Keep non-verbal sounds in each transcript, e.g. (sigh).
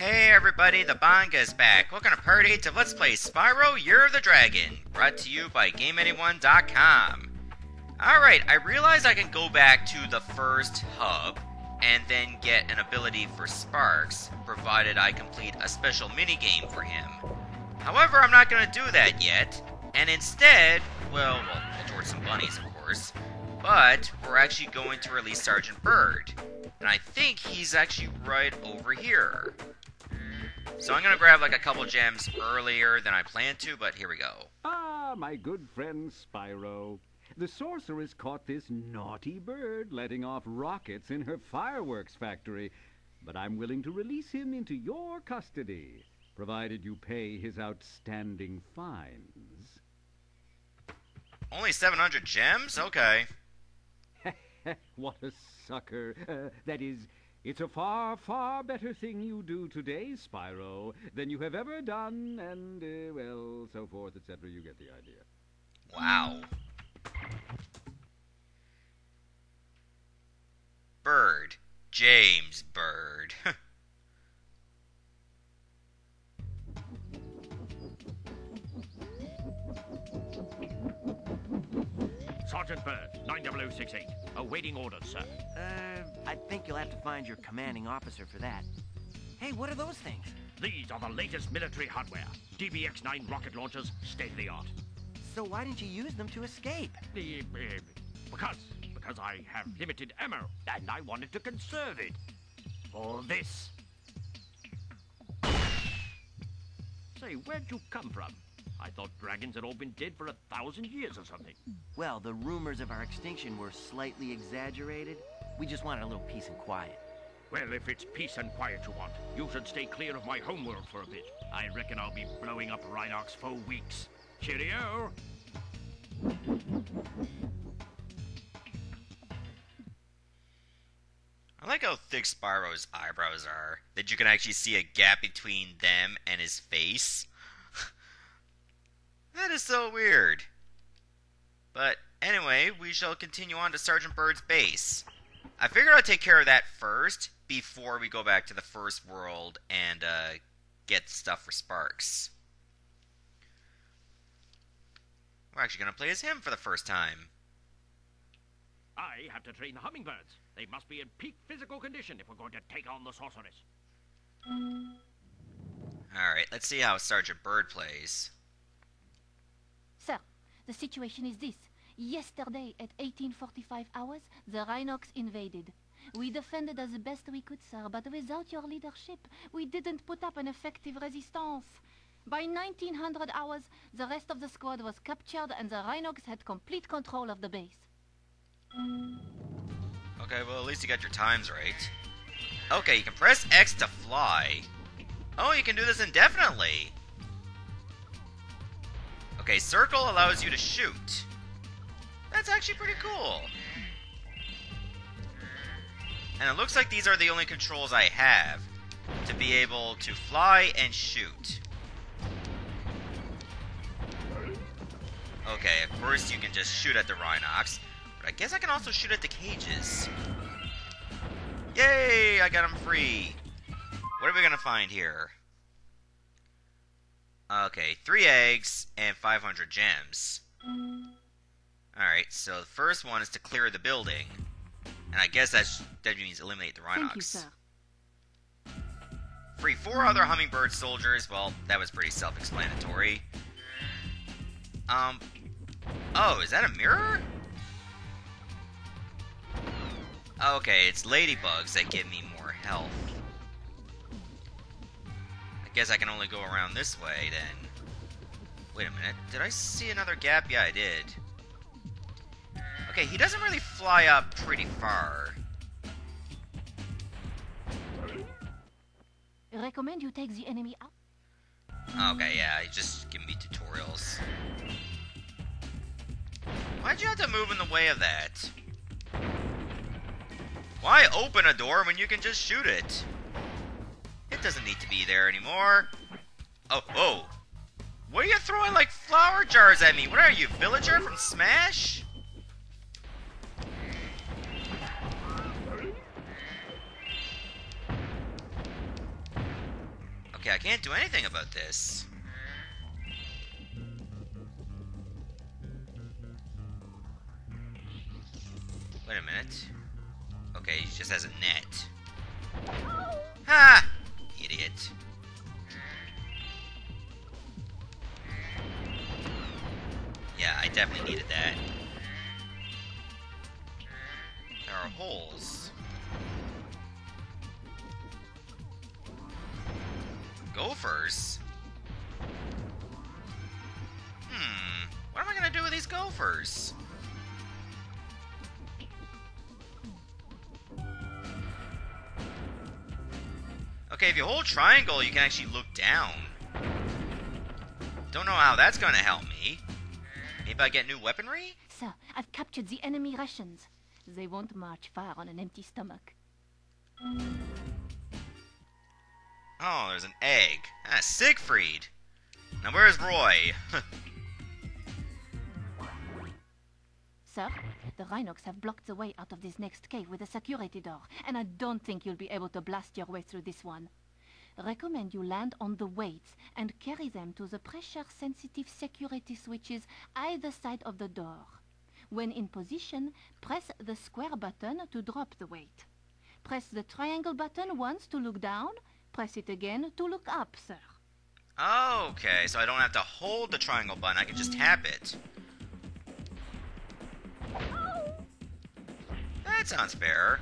Hey everybody, the Bangaa's back. Welcome to part 8 of Let's Play Spyro Year of the Dragon, brought to you by GameAnyone.com. Alright, I realize I can go back to the first hub, and then get an ability for Sparx, provided I complete a special minigame for him. However, I'm not going to do that yet, and instead, well, we'll, we'll torch some bunnies, of course, but we're actually going to release Sergeant Byrd. And I think he's actually right over here. So I'm gonna grab like a couple gems earlier than I planned to, but here we go. Ah, my good friend Spyro. The sorceress caught this naughty bird letting off rockets in her fireworks factory, but I'm willing to release him into your custody, provided you pay his outstanding fines. Only 700 gems? Okay. (laughs) what a sucker. Uh, that is, it's a far, far better thing you do today, Spyro, than you have ever done, and, uh, well, so forth, etc. You get the idea. Wow. Byrd. James Byrd. (laughs) Sergeant Byrd, 90068. Awaiting orders, sir. Uh, I think you'll have to find your commanding officer for that. Hey, what are those things? These are the latest military hardware. DBX-9 rocket launchers, state-of-the-art. So why didn't you use them to escape? Uh, because, because I have limited ammo, and I wanted to conserve it. For this. Say, where'd you come from? I thought dragons had all been dead for a thousand years or something. Well, the rumors of our extinction were slightly exaggerated. We just wanted a little peace and quiet. Well, if it's peace and quiet you want, you should stay clear of my homeworld for a bit. I reckon I'll be blowing up Rhynocs for weeks. Cheerio! I like how thick Spyro's eyebrows are. That you can actually see a gap between them and his face. That is so weird. But anyway, we shall continue on to Sergeant Byrd's base. I figured I'd take care of that first before we go back to the first world and uh, get stuff for Sparx. We're actually going to play as him for the first time. I have to train the hummingbirds. They must be in peak physical condition if we're going to take on the sorceress. Alright, let's see how Sergeant Bird plays. The situation is this. Yesterday at 1845 hours, the Rhynocs invaded. We defended as best we could, sir, but without your leadership, we didn't put up an effective resistance. By 1900 hours, the rest of the squad was captured and the Rhynocs had complete control of the base. Okay, well, at least you got your times right. Okay, you can press X to fly. Oh, you can do this indefinitely. Okay, circle allows you to shoot. That's actually pretty cool. And it looks like these are the only controls I have to be able to fly and shoot. Okay, of course you can just shoot at the Rhynocs, but I guess I can also shoot at the cages. Yay! I got them free. What are we gonna find here? Okay, three eggs and 500 gems. Alright, so the first one is to clear the building. And I guess that's, that means eliminate the Rhynocs. Thank you, sir. Free four other Hummingbird soldiers. Well, that was pretty self-explanatory. Um, oh, is that a mirror? Okay, it's ladybugs that give me more health. I guess I can only go around this way, then. Wait a minute, did I see another gap? Yeah, I did. Okay, he doesn't really fly up pretty far. Recommend you take the enemy out. Okay, yeah, just giving me tutorials. Why'd you have to move in the way of that? Why open a door when you can just shoot it? It doesn't need to be there anymore. Oh, oh. What are you throwing like flower jars at me? What are you, villager from Smash? Okay, I can't do anything about this. Wait a minute. Okay, he just has a net. Ha! Idiot. Yeah, I definitely needed that. There are holes. Gophers? Hmm. What am I gonna do with these gophers? If you hold triangle, you can actually look down. Don't know how that's gonna help me. Maybe I get new weaponry? Sir, I've captured the enemy Russians. They won't march far on an empty stomach. Oh, there's an egg. Ah, Siegfried. Now where's Roy? (laughs) Sir, the Rhynocs have blocked the way out of this next cave with a security door, and I don't think you'll be able to blast your way through this one. Recommend you land on the weights and carry them to the pressure-sensitive security switches either side of the door. When in position, press the square button to drop the weight. Press the triangle button once to look down, press it again to look up, sir. okay, so I don't have to hold the triangle button, I can just tap it. That sounds fair.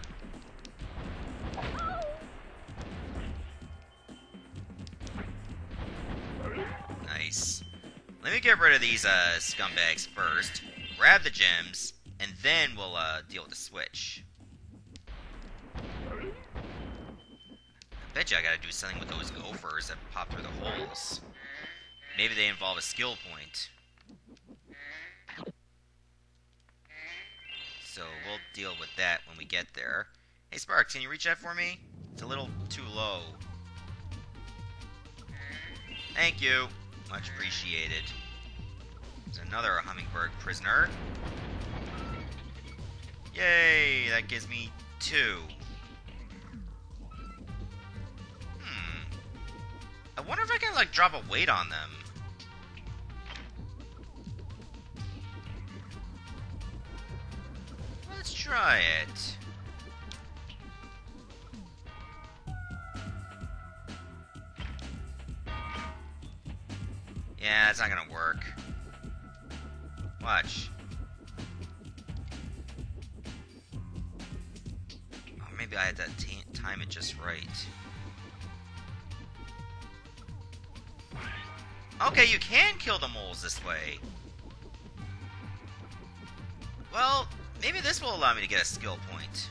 Let me get rid of these uh, scumbags first. Grab the gems, and then we'll uh, deal with the switch. I bet you I gotta do something with those gophers that pop through the holes. Maybe they involve a skill point. So we'll deal with that when we get there. Hey Sparx, can you reach that for me? It's a little too low. Thank you. Much appreciated. There's another hummingbird prisoner. Yay, that gives me two. Hmm. I wonder if I can, like, drop a weight on them. Let's try it. Yeah, it's not gonna work. Watch. Oh, maybe I had to time it just right. Okay, you can kill the moles this way. Well, maybe this will allow me to get a skill point.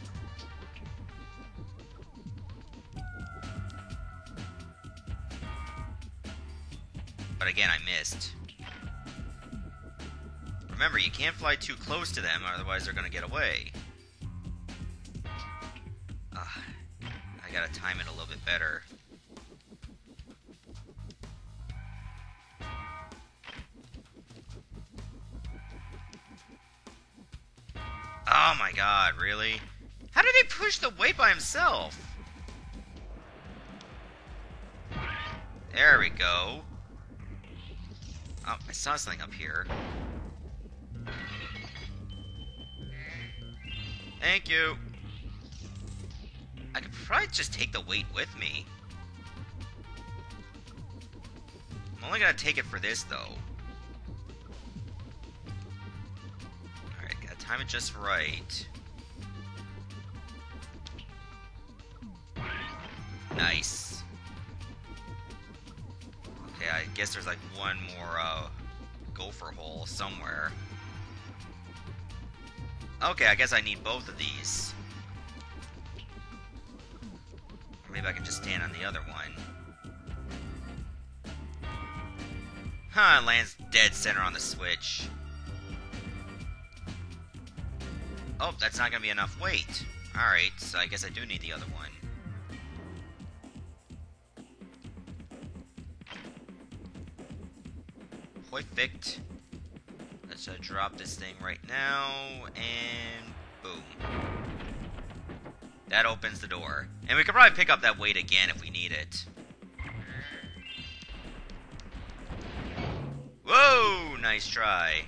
But again, I missed. Remember, you can't fly too close to them, otherwise they're gonna get away. Ah, I gotta time it a little bit better. Oh my god, really? How did he push the weight by himself? There we go. Oh, I saw something up here. Thank you. I could probably just take the weight with me. I'm only gonna take it for this, though. Alright, gotta time it just right. Nice. Okay, I guess there's like one more uh, gopher hole somewhere. Okay, I guess I need both of these. Maybe I can just stand on the other one. Huh, lands dead center on the switch. Oh, that's not gonna be enough weight. Alright, so I guess I do need the other one. Perfect. Let's uh, drop this thing right now, and boom. That opens the door. And we could probably pick up that weight again if we need it. Whoa! Nice try.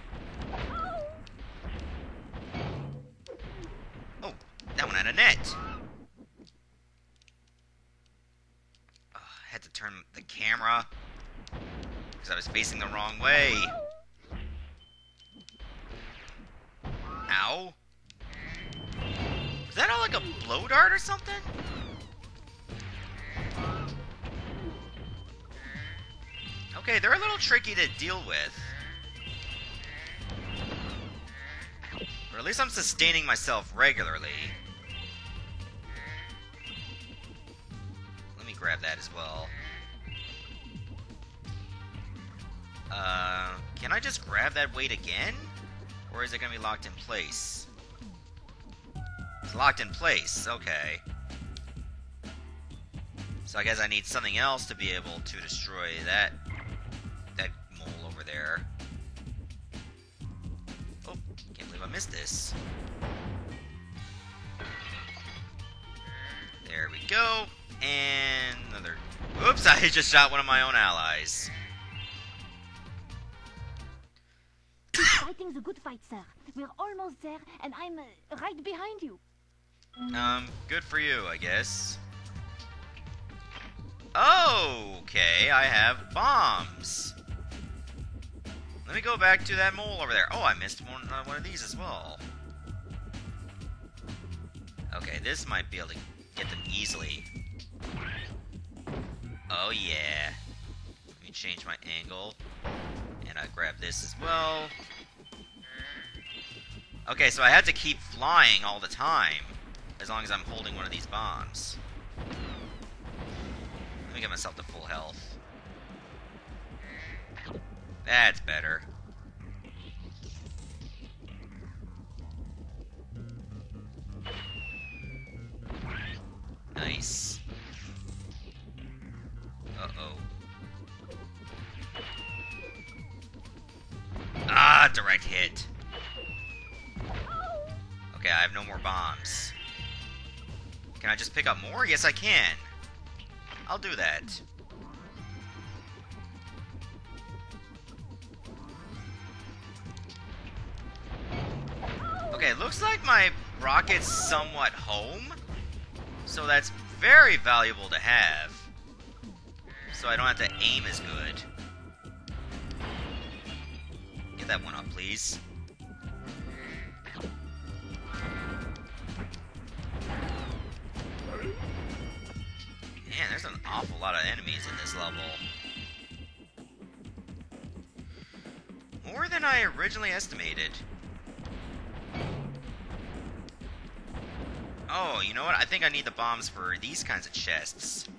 Oh, that one had a net. Oh, I had to turn the camera because I was facing the wrong way. Ow. Was that all like a blow dart or something? Okay, they're a little tricky to deal with. Or at least I'm sustaining myself regularly. Let me grab that as well. Uh, can I just grab that weight again? Or is it going to be locked in place? It's locked in place, okay. So I guess I need something else to be able to destroy that that mole over there. Oh, can't believe I missed this. There we go. And another... Oops, (laughs) I just shot one of my own allies. Fighting's a good fight, sir. We're almost there, and I'm uh, right behind you. Um, good for you, I guess. Okay, I have bombs. Let me go back to that mole over there. Oh, I missed one, uh, one of these as well. Okay, this might be able to get them easily. Oh, yeah. Let me change my angle. And I grab this as well. Okay, so I had to keep flying all the time. As long as I'm holding one of these bombs. Let me get myself to full health. That's better. Nice. Uh-oh. Ah, direct hit. Have no more bombs. Can I just pick up more? Yes, I can. I'll do that. Okay, looks like my rocket's somewhat home. So that's very valuable to have. So I don't have to aim as good. Get that one up, please. Awful lot of enemies in this level. More than I originally estimated. Oh, you know what? I think I need the bombs for these kinds of chests.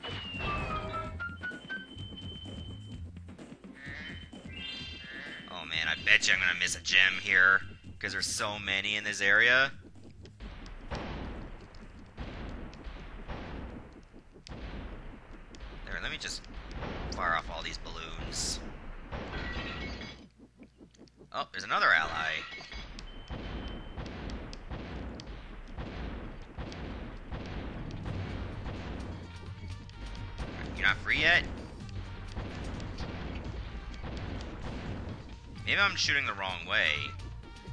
Oh man, I bet you I'm gonna miss a gem here. Because there's so many in this area. Maybe I'm shooting the wrong way.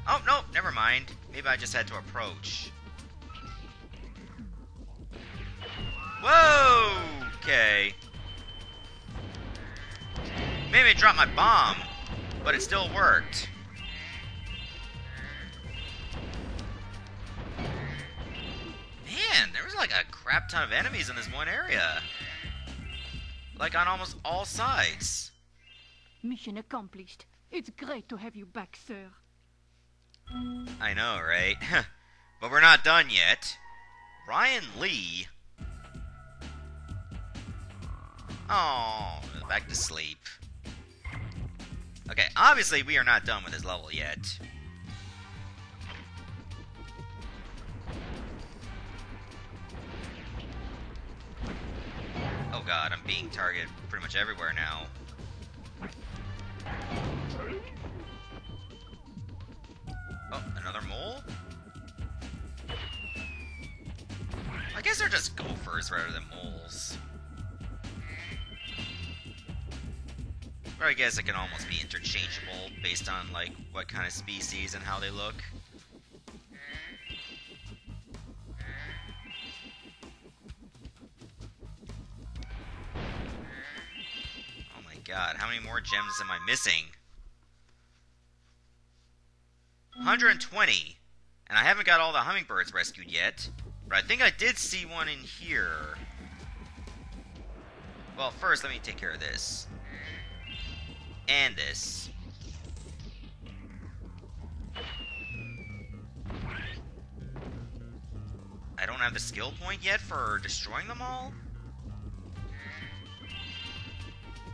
Oh, no, never mind. Maybe I just had to approach. Whoa! Okay. Maybe it dropped my bomb, but it still worked. Man, there was like a crap ton of enemies in this one area. Like on almost all sides. Mission accomplished. It's great to have you back, sir. I know, right? (laughs) but we're not done yet. Ryan Lee. Oh, back to sleep. Okay, obviously we are not done with this level yet. Oh god, I'm being targeted pretty much everywhere now. Another mole? I guess they're just gophers rather than moles. Or I guess it can almost be interchangeable based on like what kind of species and how they look. Oh my god, how many more gems am I missing? 120. And I haven't got all the hummingbirds rescued yet. But I think I did see one in here. Well, first, let me take care of this. And this. I don't have the skill point yet for destroying them all?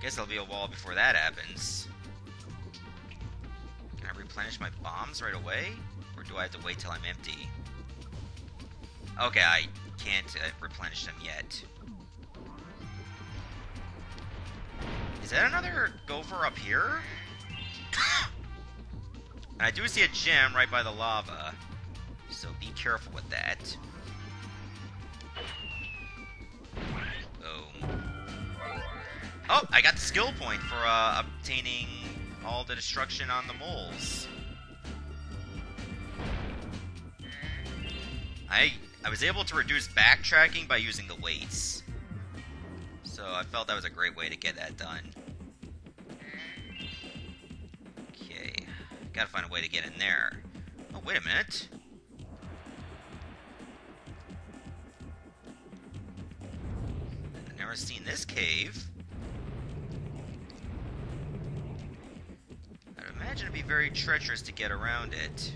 Guess there'll be a wall before that happens. Replenish my bombs right away? Or do I have to wait till I'm empty? Okay, I can't uh, replenish them yet. Is that another gopher up here? (coughs) and I do see a gem right by the lava. So be careful with that. Boom. Oh, I got the skill point for uh, obtaining all the destruction on the moles. I I was able to reduce backtracking by using the weights. So I felt that was a great way to get that done. Okay. Gotta find a way to get in there. Oh, wait a minute. I've never seen this cave. Very treacherous to get around it.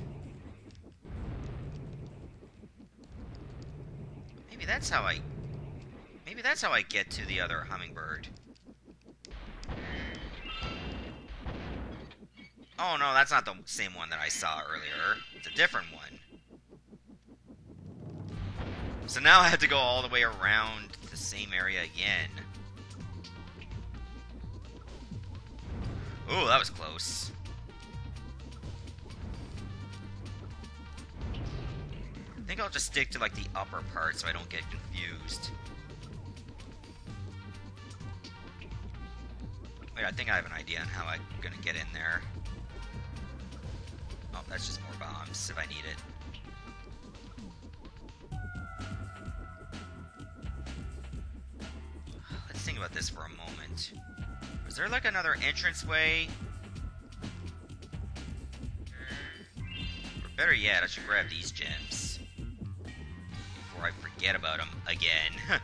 Maybe that's how I... Maybe that's how I get to the other hummingbird. Oh no, that's not the same one that I saw earlier. It's a different one. So now I have to go all the way around the same area again. Ooh, that was close. I think I'll just stick to like the upper part so I don't get confused. Wait, I think I have an idea on how I'm gonna get in there. Oh, that's just more bombs if I need it. Let's think about this for a moment. Was there like another entranceway? Or better yet, I should grab these forget about them again. (laughs)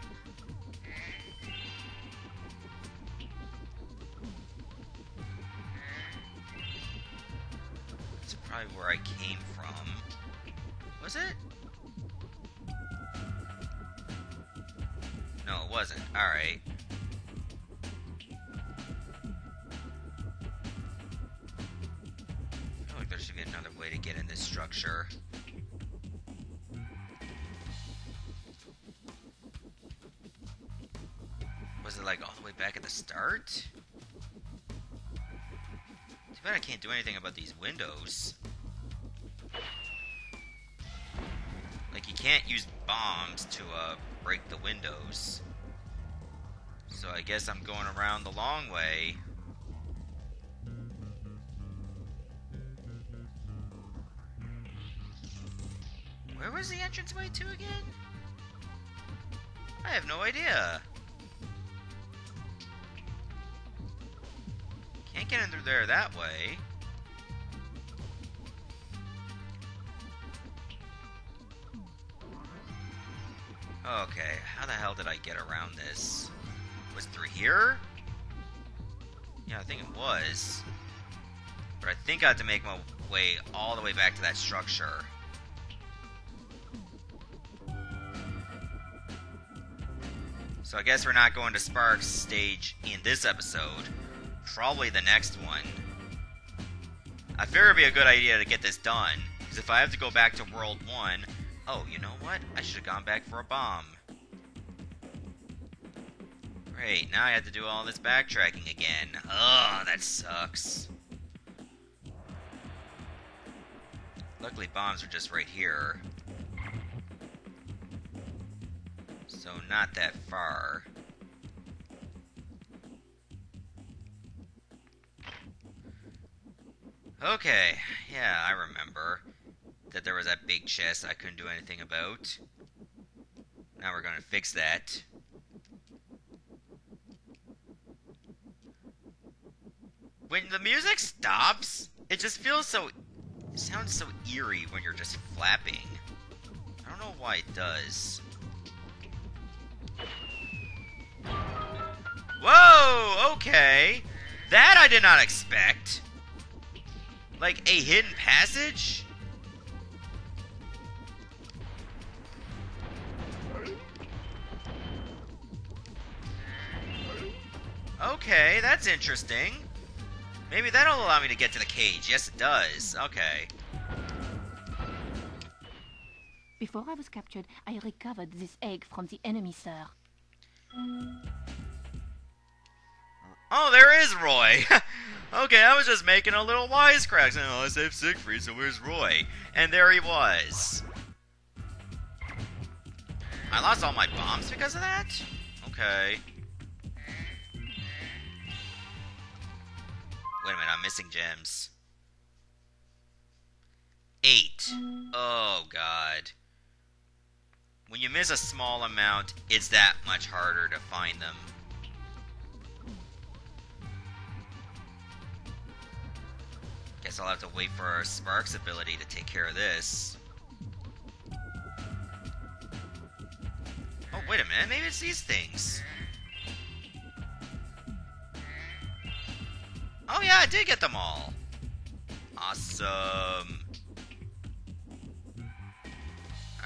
That's probably where I came from. Was it? No, it wasn't. Alright. I feel like there should be another way to get in this structure. Back at the start? Too bad I can't do anything about these windows. Like, you can't use bombs to, uh, break the windows. So I guess I'm going around the long way. Where was the entranceway to again? I have no idea. Can't get through there that way. Okay, how the hell did I get around this? Was through here? Yeah, I think it was. But I think I have to make my way all the way back to that structure. So I guess we're not going to Sparx stage in this episode. Probably the next one. I figure it'd be a good idea to get this done, because if I have to go back to World 1, oh, you know what? I should have gone back for a bomb. Great, now I have to do all this backtracking again. Ugh, that sucks. Luckily, bombs are just right here. So, not that far. Okay, yeah, I remember that there was that big chest I couldn't do anything about. Now we're gonna fix that. When the music stops, it just feels so. It sounds so eerie when you're just flapping. I don't know why it does. Whoa! Okay! That I did not expect! Like a hidden passage? Okay, that's interesting. Maybe that'll allow me to get to the cage. Yes, it does. Okay. Before I was captured, I recovered this egg from the enemy, sir. Oh, there is Roy. (laughs) okay, I was just making a little wisecrack saying, "Oh, I saved Siegfried, so where's Roy?" And there he was. I lost all my bombs because of that. Okay. Wait a minute, I'm missing gems. Eight. Oh, God. When you miss a small amount, it's that much harder to find them. Guess I'll have to wait for our Spark's ability to take care of this. Oh, wait a minute, maybe it's these things. Oh yeah, I did get them all. Awesome.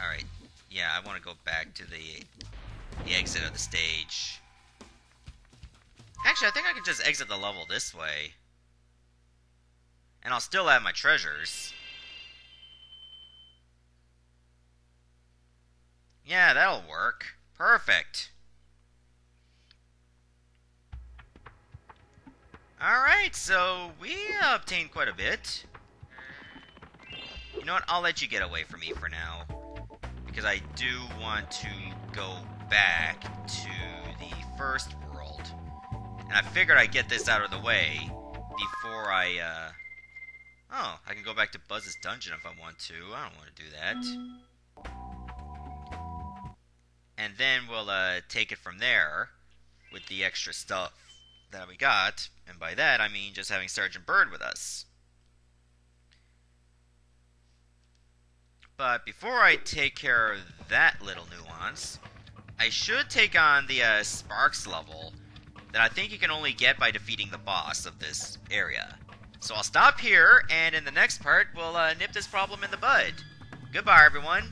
Alright. Yeah, I want to go back to the, the exit of the stage. Actually, I think I can just exit the level this way. And I'll still have my treasures. Yeah, that'll work. Perfect. Alright, so we obtained quite a bit. You know what? I'll let you get away from me for now. Because I do want to go back to the first world. And I figured I'd get this out of the way before I, uh... Oh, I can go back to Buzz's dungeon if I want to. I don't want to do that. And then we'll, uh, take it from there with the extra stuff that we got, and by that I mean just having Sergeant Byrd with us. But before I take care of that little nuance, I should take on the uh, Sparx level that I think you can only get by defeating the boss of this area. So I'll stop here, and in the next part, we'll uh, nip this problem in the bud. Goodbye, everyone.